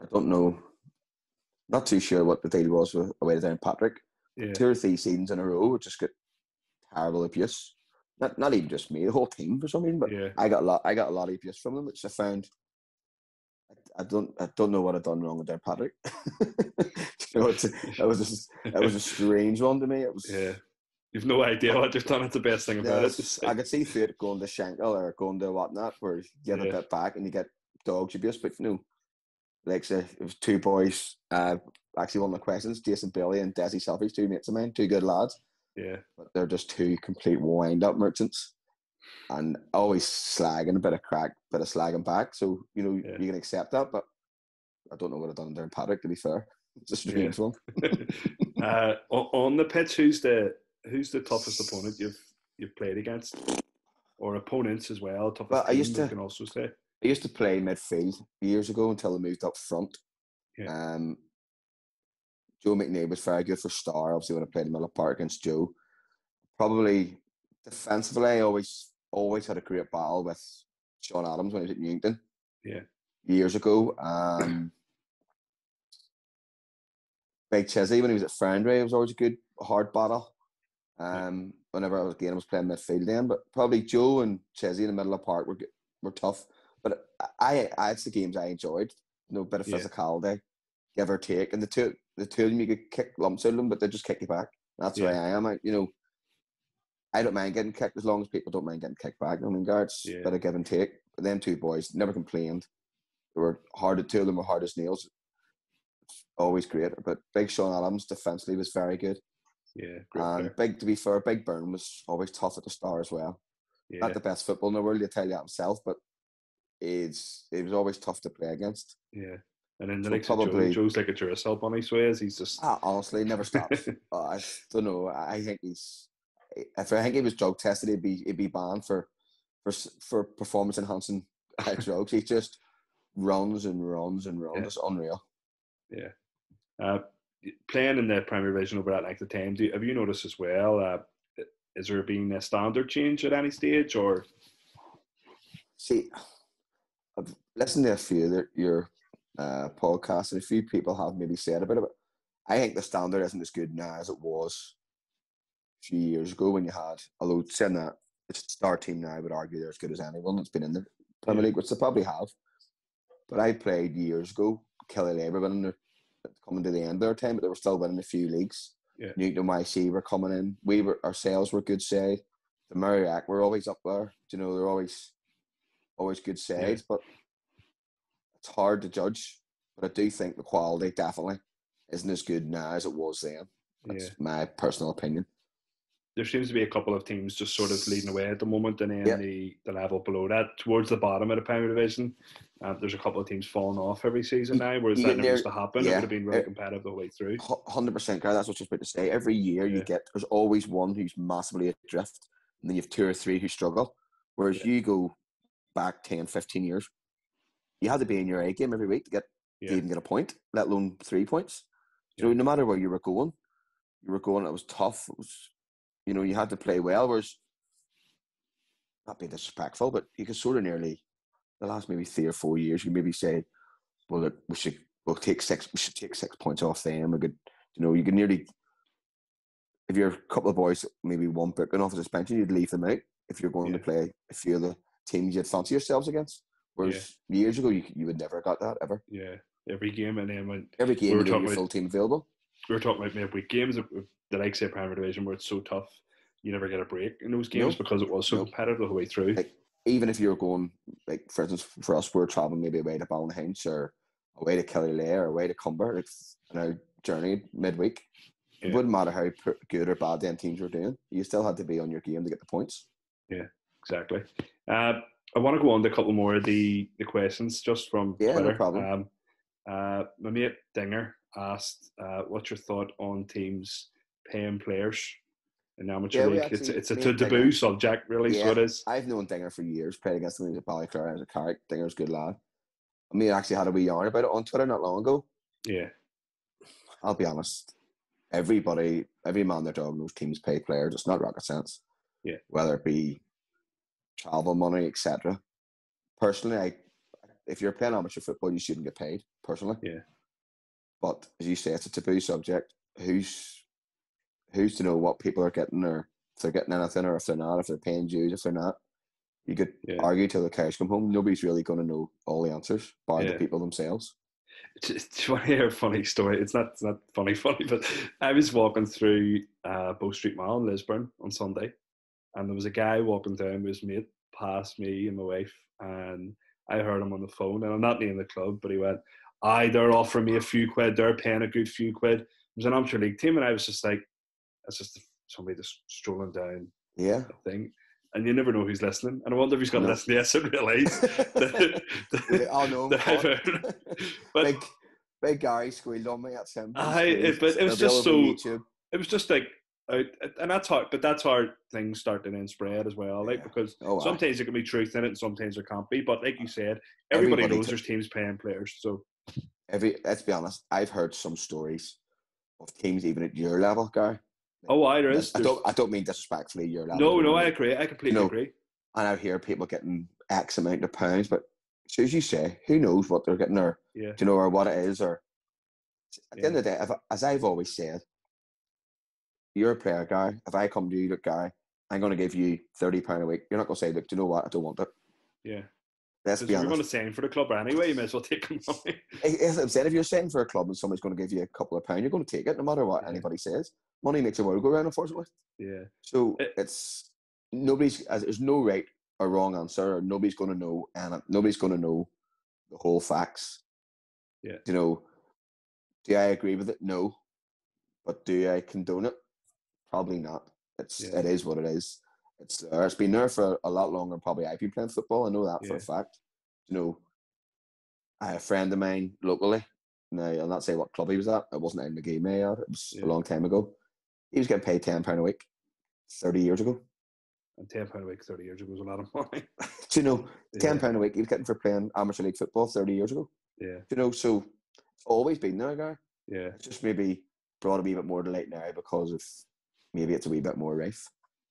I don't know. Not too sure what the deal was with away to Downpatrick. Yeah. Two or three seasons in a row, just got terrible abuse not not even just me, the whole team for some reason. But yeah. I got a lot. I got a lot of abuse from them, which I found. I, don't. I don't know what I've done wrong with their Patrick. you know, it's, it was just, it was a strange one to me. It was. Yeah. You've no idea what you've done. It's the best thing about it. I could see it going to Shankill or going to whatnot, where you get yeah. a bit back and you get dogs abuse. But know, like say, it was two boys. Uh, actually, one of the questions: Jason Bailey and Desi Selfies, two mates of mine, two good lads. Yeah. But they're just two complete wind up merchants and always slagging a bit of crack, bit of slagging back. So, you know, yeah. you can accept that, but I don't know what I've done there in Paddock, to be fair. It's a strange yeah. one. uh, on the pitch, who's the who's the toughest opponent you've you've played against? Or opponents as well, toughest well, I used to, can also say. I used to play midfield years ago until I moved up front. Yeah. Um, Joe McNair was very good for Star. Obviously, when I played in Miller Park against Joe, probably defensively, I always always had a great battle with Sean Adams when he was at Newington. Yeah, years ago. Um, Big Chizzy when he was at Friendray, it was always a good hard battle. Um, whenever I was again, I was playing midfield then, but probably Joe and Chesney in the middle of the park were were tough. But I, I, it's the games I enjoyed. You know, bit of physicality, yeah. give or take, and the two the two of them you could kick lumps out of them, but they just kick you back. That's yeah. where I am. I, you know, I don't mind getting kicked as long as people don't mind getting kicked back. I mean, guards, yeah. bit of give and take. But them two boys never complained. They were hard. Two of them were hard as nails. Always great. But Big Sean Adams defensively was very good. Yeah, and player. big to be fair, Big Burn was always tough at the start as well. Yeah. Not the best football in the world, you tell you that himself, but it's it was always tough to play against. Yeah. And then the so next probably, Joe, Joe's like a Duracell bunny swears. He's just ah, honestly never stops. uh, I don't know. I think he's. If I think he was drug tested, he'd be he'd be banned for for for performance enhancing drugs. he just runs and runs and runs. Yeah. It's unreal. Yeah. Uh, playing in the Premier Division over that length of time, do, have you noticed as well? Uh, is there been a standard change at any stage, or? See, I've listened to a few of your uh, podcast, and a few people have maybe said a bit about. I think the standard isn't as good now as it was a few years ago when you had, although saying that it's a star team now, I would argue they're as good as anyone that's been in the Premier League, which they probably have. But I played years ago, Kelly Labour their, coming to the end of their time, but they were still winning a few leagues. Yeah. Newington YC were coming in. We were ourselves were good side. The Murray were always up there. You know, they're always always good sides, yeah. but it's hard to judge, but I do think the quality definitely isn't as good now as it was then. That's yeah. my personal opinion. There seems to be a couple of teams just sort of leading away at the moment, and then the, the level below that, towards the bottom of the Premier Division, uh, there's a couple of teams falling off every season now, whereas that never used to happen. Yeah. It would have been really competitive the way through. 100%, Gary, that's what I was about to say. Every year you get, there's always one who's massively adrift, and then you have two or three who struggle. Whereas yeah. you go back 10, 15 years, you had to be in your A game every week to get yeah. to even get a point, let alone three points. Yeah. So no matter where you were going, you were going. It was tough. It was, you know, you had to play well. Whereas, not being disrespectful, but you could sort of nearly the last maybe three or four years, you maybe say, well, look, we should we'll take six. We should take six points off them. We could, you know, you could nearly. If you're a couple of boys, maybe one booking off a suspension, you'd leave them out if you're going yeah. to play a few of the teams you'd fancy yourselves against. Whereas yeah. years ago, you you would never got that ever. Yeah, every game, and then when every game, we were talking full team available. We were talking about midweek games, the likes of Premier Division, where it's so tough, you never get a break in those games No. because it was so No. competitive the whole way through. Like, even if you're going, like for instance, for us, we're traveling maybe away to Ballynahinch or away to Killaloe or away to Comber, it's in our journey midweek. It wouldn't matter how good or bad them teams were doing. You still had to be on your game to get the points. Yeah, exactly. Uh, I want to go on to a couple more of the, the questions just from Yeah, no Twitter. problem. Um, uh, my mate Dinger asked, uh, "What's your thought on teams paying players in amateur Yeah, league? It's it's a me t- and taboo subject, really. So Yeah. it is. I've known Dinger for years, played against him at Ballyclare as a Carrick. Dinger's a good lad. I mean, actually had a wee yarn about it on Twitter not long ago. Yeah, I'll be honest. Everybody, every man their dog knows teams pay players. It's not rocket science. Yeah. Whether it be travel money, etc. Personally, I, if you're playing amateur football, you shouldn't get paid. Personally. Yeah. But as you say, it's a taboo subject. Who's who's to know what people are getting, or if they're getting anything, or if they're not, if they're paying dues, if they're not. You could Yeah. argue till the cows come home. Nobody's really going to know all the answers, by Yeah. the people themselves. Do you want to hear a funny story? It's not it's not funny funny, but I was walking through uh, Bow Street Mall in Lisburn on Sunday, and there was a guy walking down with his mate past me and my wife, and I heard him on the phone, and I'm not naming the club, but he went, "Aye, they're offering me a few quid. They're paying a good few quid." It was an amateur league team, and I was just like, "That's just somebody just strolling down Yeah. the thing." And you never know who's listening, and I wonder if he's got to No. listen to this and realise that, that, oh no, I've heard. But big, big Gary squealed on me at some. Aye, it- but it was just so- YouTube. it was just like and that's how but that's how things start to then spread as well like Yeah. because Oh, sometimes there can be truth in it and sometimes there can't be but like you said everybody, Everybody knows t- there's teams paying players so every. Let's be honest. I've heard some stories of teams even at your level, Gary. oh aye there is I don't. I don't mean disrespectfully your level. no no I agree I completely No. agree And I hear people getting X amount of pounds, but so as you say, who knows what they're getting, or yeah do you know, or what it is, or at the end of the day, if, as I've always said, you're a player, guy. If I come to you, look, guy, I'm going to give you thirty pound a week. You're not going to say, look, do you know what? I don't want it. yeah Let's because if you're going to sign for the club anyway you may as well take the money As I'm saying, if you're saying for a club and somebody's going to give you a couple of pounds, you're going to take it no matter what Yeah. anybody says. Money makes the world go round, unfortunately. yeah So It- it's nobody's as there's no right or wrong answer, or nobody's going to know, and nobody's going to know the whole facts. Yeah. You know, do I agree with it? No, but do I condone it? Probably not. It's Yeah. it is what it is. It's there. It's been there for a lot longer. Probably I've been playing football. I know that for a fact. You know, I had a friend of mine locally. Now I'll not say what club he was at. It wasn't in the game. It was Yeah. a long time ago. He was getting paid ten pound a week, thirty years ago. and £10 a week 30 years ago was a lot of money Do you know, ten yeah. a week he was getting for playing amateur league football thirty years ago. yeah Do you know, so it's always been there, guy. yeah It's just maybe brought a wee bit more to light now because of maybe it's a wee bit more rife.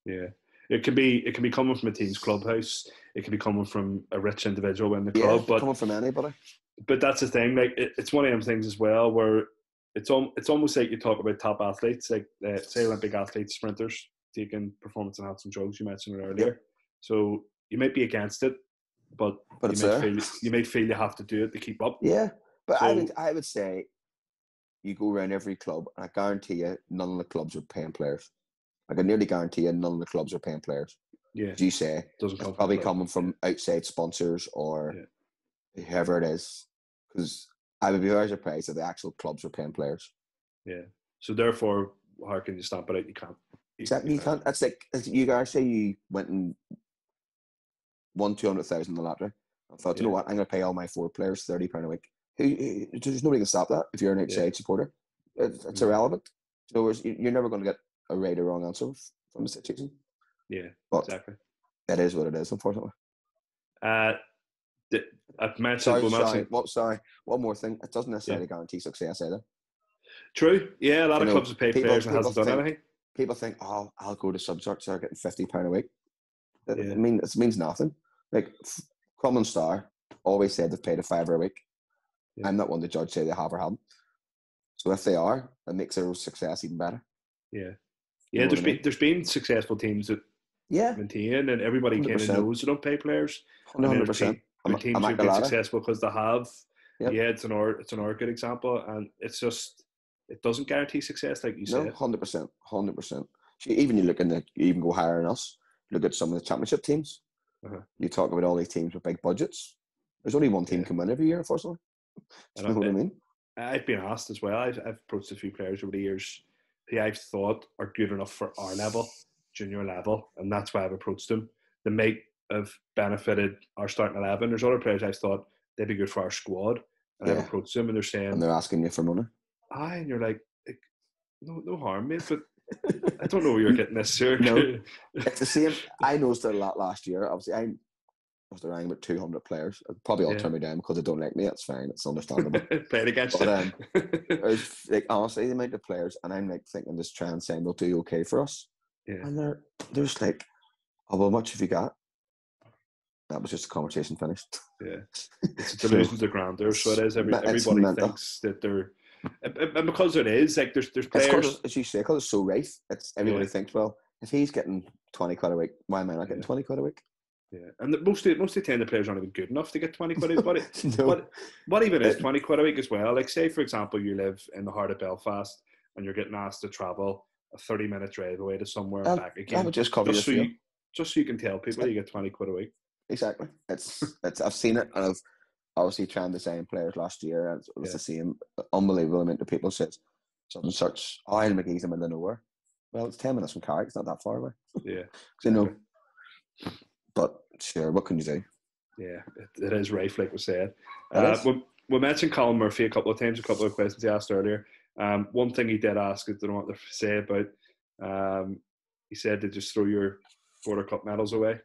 yeah it can be it can be coming from a team's clubhouse it can be coming from a rich individual in the Yeah, club but coming from anybody. but that's the thing. Like it, it's one of them things as well, where it's al- it's almost like you talk about top athletes, like uh, say Olympic athletes, sprinters taking performance enhancing drugs. You mentioned it earlier, so you might be against it, but, But you there. feel you might feel you have to do it to keep up. Yeah, but I would I would say you go around every club, and I guarantee you, none of the clubs are paying players. I can nearly guarantee you, none of the clubs are paying players. Yeah, As you say, doesn't it's come from probably coming from outside sponsors or whoever it is. Because I would be very surprised if the actual clubs are paying players. Yeah, so therefore, how can you stamp it out? You can't. Exactly. You can't. That's like you guys say you went and won two hundred thousand in the lottery. I thought, you know what? I'm going to pay all my four players thirty pound a week. Who, there's nobody can stop that if you're an outside supporter. It's, it's mm-hmm. irrelevant. In other words, you- you're never going to get a right or wrong answer from the situation. Yeah, But exactly. it is what it is, unfortunately. Uh, the, I've mentioned. Sorry, well, sorry, what, sorry. One more thing. It doesn't necessarily guarantee success either. True. Yeah, a lot You of know, clubs have paid people- players and hasn't done think- anything. People think, oh, I'll go to they're getting fifty pound a week. It, Yeah. it mean it means nothing. Like Crumlin Star always said they've paid a fiver a week. Yeah. I'm not one to judge say they have or haven't. So if they are, it makes their success even better. Yeah, yeah. There's been there's been successful teams that Yeah, maintain, and everybody kind of 100%. knows they don't pay players. And hundred percent. te- teams who've been successful because they have. Yep. Yeah, it's an or it's an or good example, and it's just it doesn't guarantee success, like you No, said. hundred percent, hundred percent. Even you look in the, you even go higher than us. Look at some of the championship teams. Uh-huh. You talk about all these teams with big budgets. There's only one team Yeah. can win every year, unfortunately. Do you know what I- mean? I've been asked as well. I've, I've approached a few players over the years who I've thought are good enough for our level, junior level, and that's why I've approached them. They might have benefited our starting eleven. There's other players I've thought they'd be good for our squad, and I've approached them, and they're saying, And they're asking you for money. "Aye," and you're like, like, "No, no harm, mate." But I don't know where you're getting this, sir. No. It's the same. I noticed it a lot last year. Obviously, I was around about 200 players. Probably all Yeah. turn me down because they don't like me. That's fine. It's understandable. Playing against But, them. Um, it's like honestly, the amount of players, and I'm like thinking this try and saying they'll do okay for us, yeah. and they're they're just like, "Oh, well, how much have you got?" That was just a conversation finished. Yeah, it's a delusion to grandeur. So it is. Every, everybody mental. thinks that they're, and because it is like there's there's players. as you say, because it's so rife. It's everybody Yeah. thinks, well, if he's getting twenty quid a week, why am I not getting Yeah. twenty quid a week? Yeah, and the, most of most of the time the players aren't even good enough to get twenty quid. a week. What, no, what what even is twenty quid a week as well? Like say for example you live in the heart of Belfast and you're getting asked to travel a thirty minute drive away to somewhere and Um, back again, would just cover just so you just so you can tell people you get twenty quid a week. Exactly. It's it's I've seen it and I've obviously trying the same players last year and it was Yeah. the same unbelievable amount of people says and such oh Islandmagee's in the middle of nowhere. Well it's ten minutes from Carrick, it's not that far away. Yeah, You know. But sure, what can you do? Yeah, it, it is rife, like we said. Uh, we, we mentioned Colin Murphy a couple of times, a couple of questions he asked earlier. Um, one thing he did ask, I don't know what to say about, um, he said to just throw your Border Cup medals away.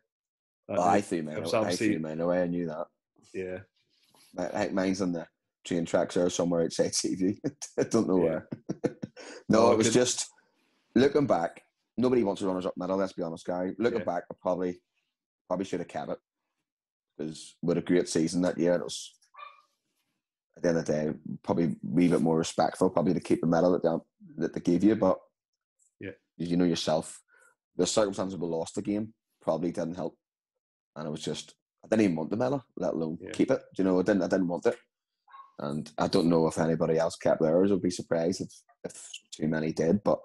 Oh, I threw mine away. I threw mine away, I knew that. yeah, I think mine's on the train tracks or somewhere outside Seaview. I don't know Yeah. where. no, No, it was just looking back. Nobody wants a runners up medal. Let's be honest, Gary. Looking Yeah. back, I probably probably should have kept it because with a great season that year, it was at the end of the day probably a wee bit more respectful, probably to keep the medal that they, that they gave you. But Yeah. you know yourself, the circumstances we lost the game probably didn't help, and it was just I didn't even want the medal, let alone Yeah. keep it. You know, I didn't I didn't want it. And I don't know if anybody else kept theirs. I'd be surprised if, if too many did, but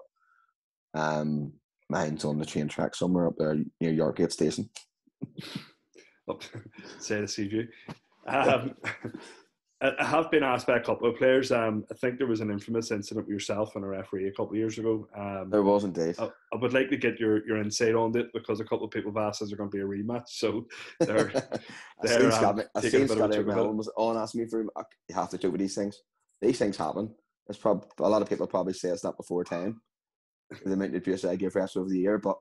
um, mine's on the train track somewhere up there near Yorkgate Station. up, say the Seaview. Um, I have been asked by a couple of players. Um, I think there was an infamous incident with yourself and a referee a couple of years ago. Um, There was indeed. I, I would like to get your, your insight on it because a couple of people have asked is there going to be a rematch. So they're, I they're, seen um, Scott, I taking seen bit of a Scott joke about it. McMillan was on asking me for him. You have to joke with these things. These things happen. It's prob- a lot of people probably say it's not before time. The amount of abuse I give refs over the year, but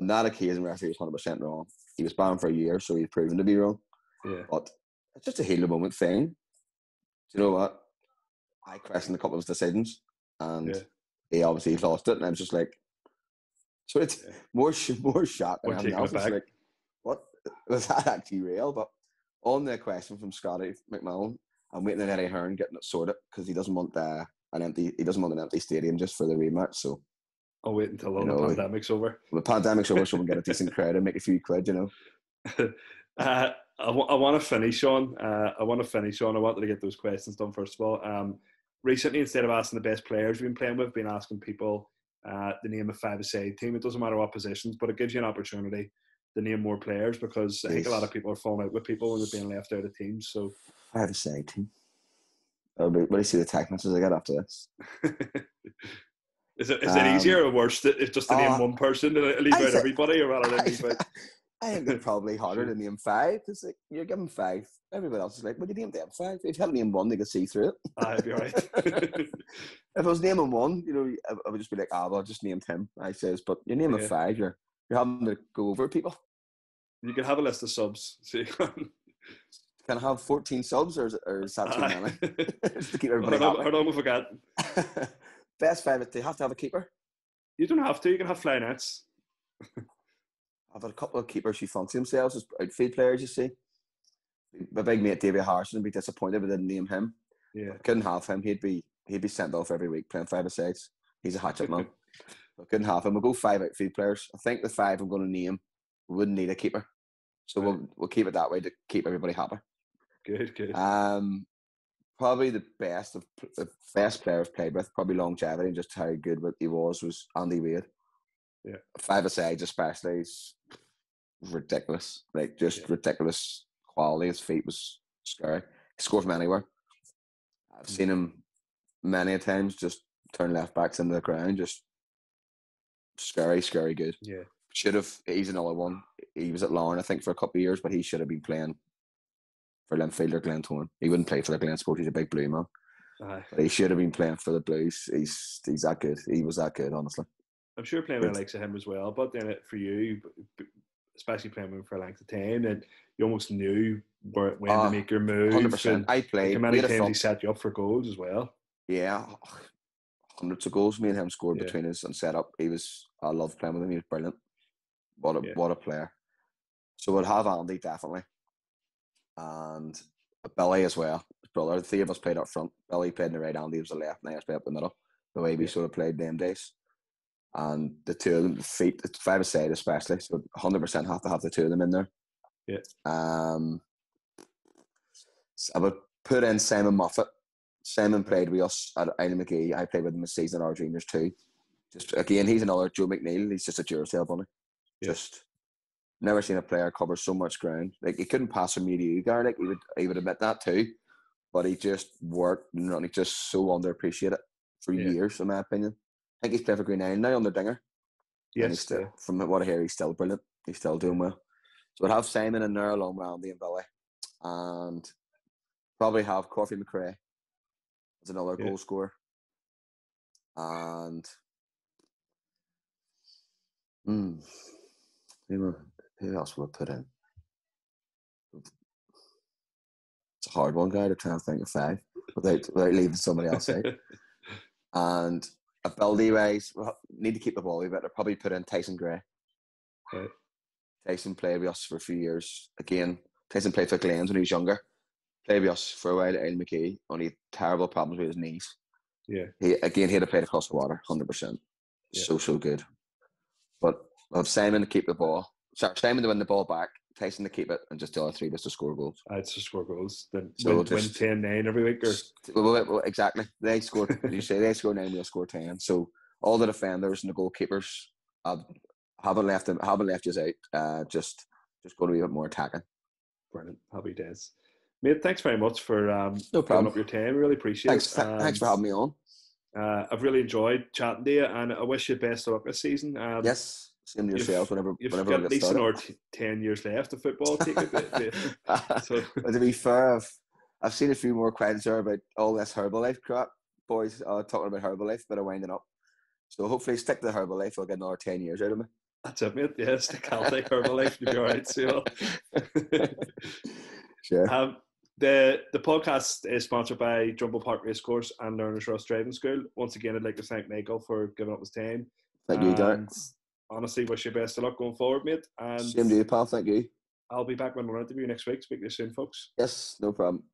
on that occasion, referee was hundred percent wrong. He was banned for a year, so he's proven to be wrong. yeah, But it's just a heat of the moment thing. Do you know what? I questioned a couple of his decisions, and Yeah. he obviously lost it, and I was just like, so it's Yeah. more sh- more shock than Or anything taking it else. It's back. like, what was that actually real? But on the question from Scotty McMillan, I'm waiting on Eddie Hearn getting it sorted because he doesn't want uh, an empty he doesn't want an empty stadium just for the rematch. So I'll wait until all You the know, pandemic's over. the pandemic's over, so we can get a decent crowd and make a few quid. You know, uh, I, w- I want to finish on. Uh, I want to finish on. I wanted to get those questions done first of all. Um, recently, instead of asking the best players we've been playing with, we've been asking people uh, the name of five-a-side team. It doesn't matter what positions, but it gives you an opportunity to name more players because I think a lot of people are falling out with people when they're being left out of teams. So five a side team. That'll be, what do you see the tech messages I got after this? is it is it Um, easier or worse to, if just to name uh, one person and leave I out everybody, or rather than I, leave out? I think it's probably harder to name five because like, you're giving five. Everybody else is like, "What do you name them five? If you had to name one, they could see through it." I'd be right. if I was naming one, you know, I, I would just be like, "Ah, well, I just named him." I says, "But you're naming Yeah. five. You're you're having to go over people. you can have a list of subs. So you can, I have 14 subs, or is, it, or is that too many? just to keep everybody Hold on, happy. on, we forgot. Best five. They have to have a keeper. You don't have to. You can have fly nets. I've had a couple of keepers who fancy themselves as outfield players, you see. My big mate David Harrison would be disappointed we didn't name him. Yeah. Couldn't have him. He'd be he'd be sent off every week playing five or six. He's a hatchet man. I couldn't have him. We'll go five outfield players. I think the five I'm going to name we wouldn't need a keeper. So Right. we'll we'll keep it that way to keep everybody happy. Good, good. Um, probably the best of the best player I've played with. Probably longevity and just how good what he was was Andy Wade. Yeah, five aside especially is ridiculous. Like just yeah. ridiculous quality. His feet was scary. He scored from anywhere. I've seen mm. him many a times just turn left backs into the ground. Just scary, scary good. Yeah. Should have. He's another one. He was at Larne, I think, for a couple of years, but he should have been playing for Linfield or Glentoran. He wouldn't play for the Glensport. He's a big blue man. Aye. But he should have been playing for the Blues. He's he's that good. He was that good, honestly. I'm sure playing with likes of him as well. But then for you, especially playing for a length of time, and you almost knew where, when uh, to make your move. Hundred percent. I played. How many times he set you up for goals as well? Yeah, hundreds of goals. Me and him scored yeah. between us and set up. He was. I love playing with him. He was brilliant. What a yeah. what a player. So we'll have Andy definitely, and Billy as well. His brother. The three of us played up front. Billy played in the right. Andy was the left. And I played up the middle. The way we yeah. sort of played them days. And the two of them, the feet, five aside especially. So 100% have to have the two of them in there. Yeah. Um, so I would put in Simon Moffat. Simon played with us at Islandmagee. I played with him a season at our juniors too. Just again, he's another Joe McNeil. He's just a Duracell bunny. Yeah. Just never seen a player cover so much ground. Like he couldn't pass from me to you, Garlic. He would he would admit that too. But he just worked you know, and he just so underappreciated for yeah. years, in my opinion. I think he's playing for Greenisland now on the dinger. Yes. still, from what I hear, he's still brilliant. He's still doing well. So I'd have Simon and there along with Andy and Billy. And probably have Coffee McRae as another yeah. goal scorer. And hmm, who, else will I put in? It's a hard one, guy, to try and think of five without, without leaving somebody else out. and ability wise, we need to keep the ball bit. better. Probably put in Tyson Gray. Okay. Tyson played with us for a few years. Again, Tyson played for Glens when he was younger played with us for a while at Islandmagee. Only terrible problems with his knees. Yeah. He again he had to play across the water, hundred yeah. percent. So so good. But of Simon to keep the ball. Sorry, Simon to win the ball back, Tyson to keep it, and just the other three just to score goals. I'd to score goals. Then so win, just, win 10 9 every week or well, well, exactly. They scored you say they score nine, we'll score ten. So all the defenders and the goalkeepers uh, haven't left them haven't left you out. Uh, just just go to be a bit more attacking. Brilliant. Happy days. Mate, thanks very much for um, no problem. up your time. Really appreciate thanks, it. thanks for having me on. Uh, I've really enjoyed chatting to you, and I wish you the best of luck this season. Um, yes, same to yourself. Whenever, you've whenever got at least another t- ten years left of football. Take it, so. to be fair, I've, I've seen a few more questions there about all this Herbalife crap. Boys uh, talking about Herbalife, but I'm winding up. So hopefully, stick to the Herbalife. I'll get another ten years out of me. That's it, mate. Yeah, stick healthy Herbalife. You'll be all right, so. sure. Um, the the podcast is sponsored by Jumbo Park Racecourse and Learners Trust Driving School. Once again, I'd like to thank Michael for giving up his time. Thank you, Derek. Honestly, wish you best of luck going forward, mate. And Same to you, pal. Thank you. I'll be back when with another interview next week. Speak to you soon, folks. Yes, no problem.